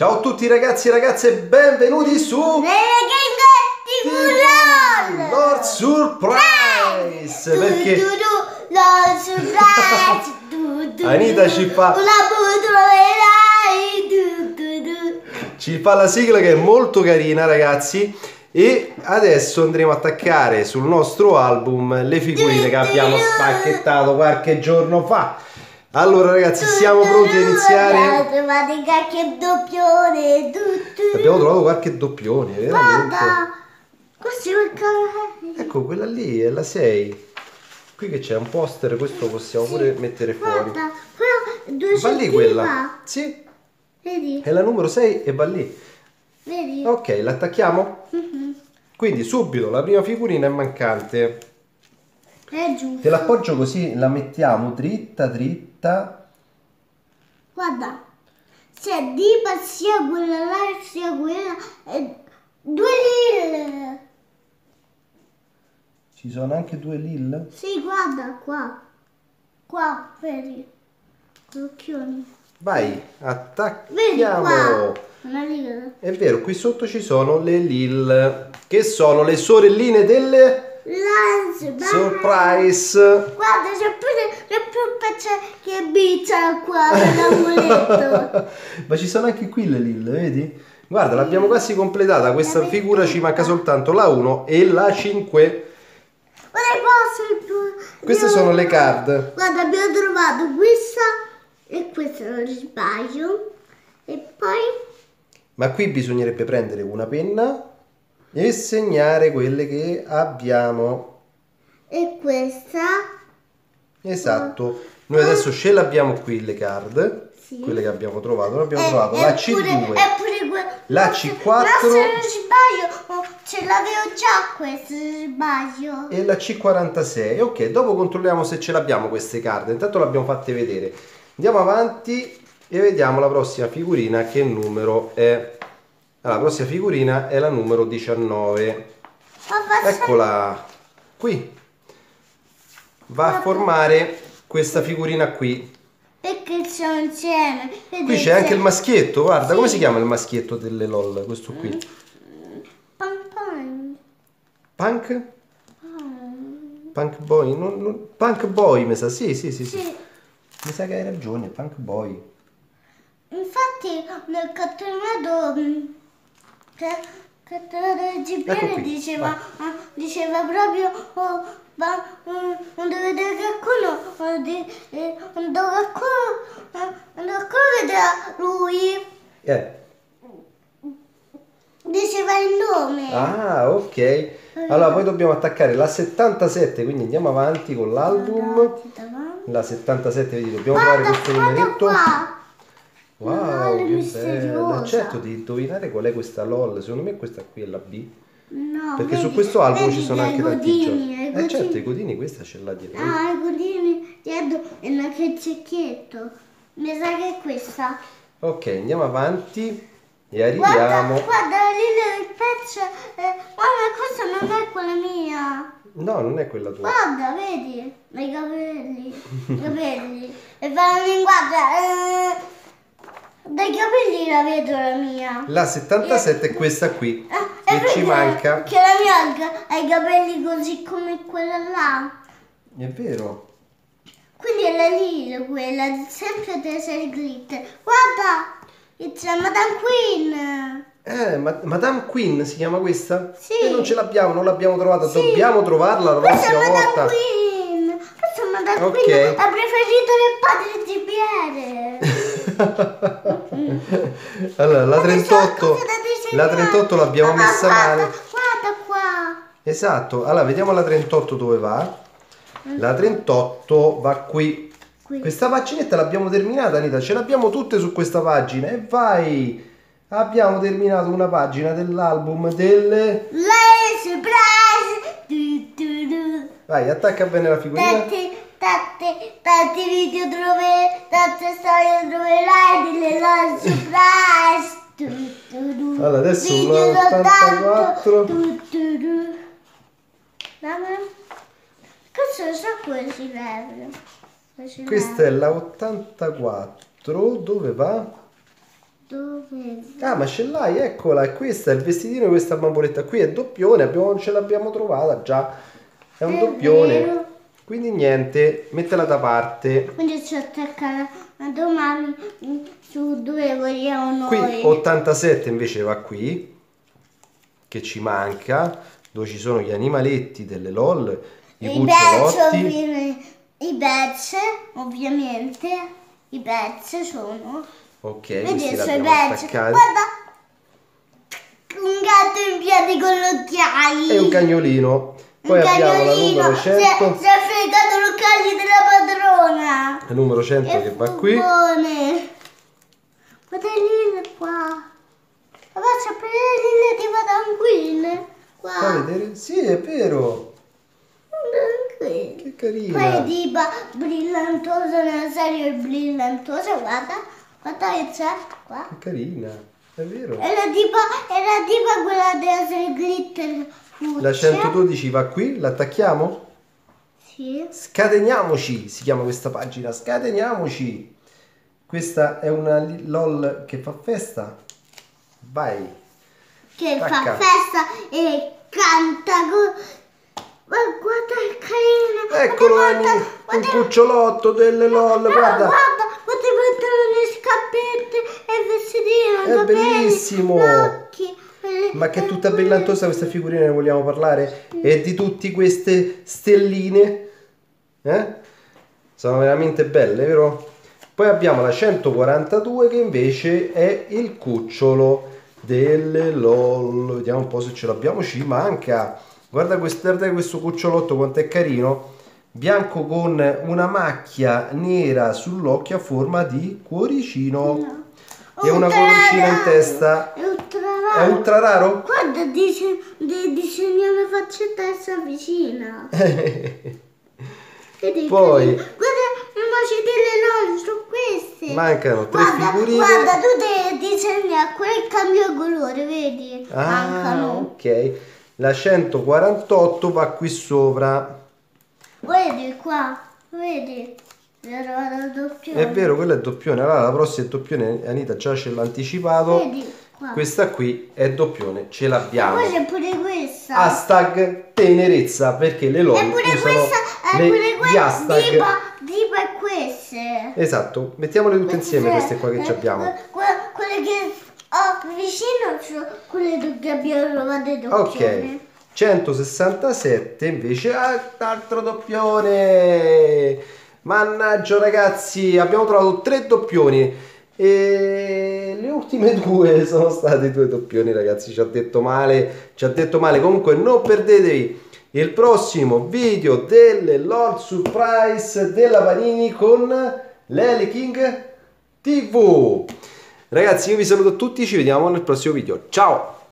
Ciao a tutti ragazzi e ragazze, benvenuti su Tiburon! Lord Surprise! Perché Lord Surprise! Du, du, Anita du, ci fa-! Du, du, du. ci fa la sigla che è molto carina ragazzi e adesso andremo a attaccare sul nostro album le figurine che abbiamo spacchettato qualche giorno fa. Allora ragazzi, siamo pronti a iniziare. Matematica che doppione! Abbiamo trovato qualche doppione, veramente. Ecco, quella lì è la 6. Qui che c'è un poster, questo possiamo pure mettere fuori. Guarda! Quella Va lì quella. Sì, Vedi? è la numero 6 e va lì. Vedi? Ok, l'attacchiamo? Mhm. Quindi subito la prima figurina è mancante. È giusto. Te l'appoggio così la mettiamo dritta, dritta. Guarda, se Dipa sia quella là sia quella, è due lire. Ci sono anche due lil. Sì, guarda qua. Qua, vedi? Occhioni. Vai, Vedi attacchiamo. lira. È vero, qui sotto ci sono le lil, che sono le sorelline delle Lance, surprise. Guarda, c'è pure c'è più pezzo che bizza qua nell'amuleto. Ma ci sono anche qui le lil, vedi? Guarda, l'abbiamo quasi completata. Questa figura ci manca soltanto la 1 e la 5. Guarda più... Queste sono le card. Guarda, abbiamo trovato questa e questa non sbaglio. E poi Ma qui bisognerebbe prendere una penna e segnare quelle che abbiamo. e questa. Esatto. Noi adesso ce l'abbiamo qui le card. Sì. Quelle che abbiamo trovato. Noi abbiamo E- trovato la pure- C2. e pure la no, se- C4. No, se non sbaglio, oh, ce l'avevo già questa, se sbaglio. e la C46. Ok, dopo controlliamo se ce l'abbiamo queste carte. Intanto l'abbiamo fatte vedere. Andiamo avanti e vediamo la prossima figurina che numero è. Allora, la prossima figurina è la numero 19. Papà, Eccola qui. Va a formare questa figurina qui. Perché sono insieme? Qui c'è anche il maschietto, guarda, come si chiama il maschietto delle LOL? Questo qui. Pan pan. Punk? Punk boy? Non- non- Punk boy, mi sa, sì, sì, sì, sì. Sì. Mi sa che hai ragione, punk boy. Infatti nel cartonato mm, che cartonato del Ecco diceva, ah, diceva proprio oh, ma, mm, quando vede qualcuno oh, di, eh, quando qualcuno eh, quando qualcuno vedeva lui Eh. diceva il nome Ah, ok. Allora, poi dobbiamo attaccare la 77, quindi andiamo avanti con l'album. La 77, vedi, dobbiamo guarda, questo guarda numeretto. qua Wow, che bella. Certo, di indovinare qual è questa LOL. Secondo me questa qui è la B. no, Perché su vedi- questo album ci sono che anche i tanti godini, giochi. i Eh godini. certo, i codini questa ce l'ha dietro. Ah, i godini dietro e anche il cecchetto. Mi sa che è questa. Ok, andiamo avanti e Guarda, arriviamo. guarda lì nel pezzo. Eh, guarda, questa non è quella mia. No, non è quella tua. Guarda, vedi? I capelli. I capelli. E fanno guarda. Eh, dai capelli la vedo la mia. La 77 è questa qui. Ah, Che e ci manca. Che la mia ha i capelli così come quella là. È vero. Quindi è la lì quella, sempre Desert Glitter. Guarda, c'è Madame Queen. Eh, ma- Madame Queen si chiama questa? Sì. E non ce l'abbiamo, non l'abbiamo trovata. Sì. Dobbiamo trovarla la Questa è prossima Madame volta. Queen. Questa è Madame Ok. Queen, la preferita del padre GBR. Allora, la Cosa 38, da la disegnare? 38 l'abbiamo messa male. Guarda qua. Esatto. Allora, vediamo la 38 dove va. La 38 va qui. Qui. Questa paginetta l'abbiamo terminata, Anita. Ce l'abbiamo tutte su questa pagina. E vai! Abbiamo terminato una pagina dell'album delle... La surprise. Du, du, du. Vai, attacca bene la figurina. Tanti, tanti video troverai, tante storie troverai delle loro surprise. Allora, adesso Video l'84. soltanto. Du, du, du. Mamma, questo so come si leva. Come si Questa è la 84. Dove va? Dove? Ah, ma ce l'hai, eccola, questa, è il vestitino di questa bamboletta qui, è doppione, abbiamo- ce l'abbiamo trovata già, è un È doppione. vero. Quindi niente, mettela da parte. Quindi ci attacca domani mm, su dove vogliamo Qui noi. 87 invece va qui, che ci manca, dove ci sono gli animaletti delle LOL, i I cucciolotti. I badge, ovviamente. I badge sono. Ok, Vedi questi i badge. Guarda. Un gatto in piedi con gli occhiali. E un cagnolino. Poi abbiamo la cagnolino. numero Si è, 100, si è fregato gli occhiali della padrona. la numero 100 che va qui. Buone. Guarda lì qua. Ma faccio per le linee di tranquille. Qua. Fai vedere? Sì, è vero. Qui. Che Poi carina. di brillantosa nella serie brillantosa, guarda, guarda che c'è qua. Che carina. È vero. È la è la tipa quella della serie glitter fucsia. La 112 va qui, l'attacchiamo? Sì. Scateniamoci, si chiama questa pagina, scateniamoci. Questa è una LOL che fa festa. Vai. Che Tacca. fa festa e canta. Ma guarda che carina. Eccolo Ani, un cucciolotto delle LOL, guarda, guarda. guarda, guarda i pantaloni, scappette e il vestitino, È bellissimo. gli occhi. Ma che è tutta brillantosa questa figurina, ne vogliamo parlare? E di tutte queste stelline? Eh? Sono veramente belle, vero? Poi abbiamo la 142 che invece è il cucciolo delle LOL. Vediamo un po' se ce l'abbiamo, ci manca. Guarda questo, guarda questo cucciolotto quanto è carino. Bianco con una macchia nera sull'occhio a forma di cuoricino. E una Ultra coricina in testa. È ultra È raro. ultra raro? Guarda, disegna una faccetta e si avvicina. Vedi, Poi-. Guarda, le moci delle LOL sono queste. Mancano tre guarda, figurine. Guarda, tu devi disegnare quel cambio colore, vedi? Ah, Mancano. ok. La 148 va qui sopra. Vedi qua, vedi? Era il doppio. È vero, quello è doppione. Allora la prossima è doppione. Anita già ce l'ha anticipato. Vedi qua. Questa qui è doppione, ce l'abbiamo. poi c'è pure questa. Hashtag tenerezza perché le pure usano questa, le- pure gli questa, hashtag. dipa, dipa e queste. Esatto, mettiamole tutte insieme queste qua che Eh, ci abbiamo. que- que- quelle che ho vicino sono quelle che abbiamo trovato doppione. Ok, 167 invece altro doppione. Mannaggia ragazzi, abbiamo trovato tre doppioni e le ultime due sono state due doppioni ragazzi, ci ha detto male, ci ha detto male. Comunque non perdetevi il prossimo video delle Lord Surprise della Panini con l'Ele King TV. Ragazzi, io vi saluto tutti, ci vediamo nel prossimo video. Ciao!